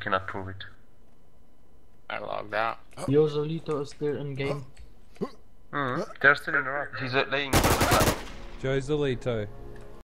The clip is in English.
Cannot prove it. I logged out. Joselito is still in game. Mm -hmm. They're still in the rock. He's uh, laying on the. Joselito.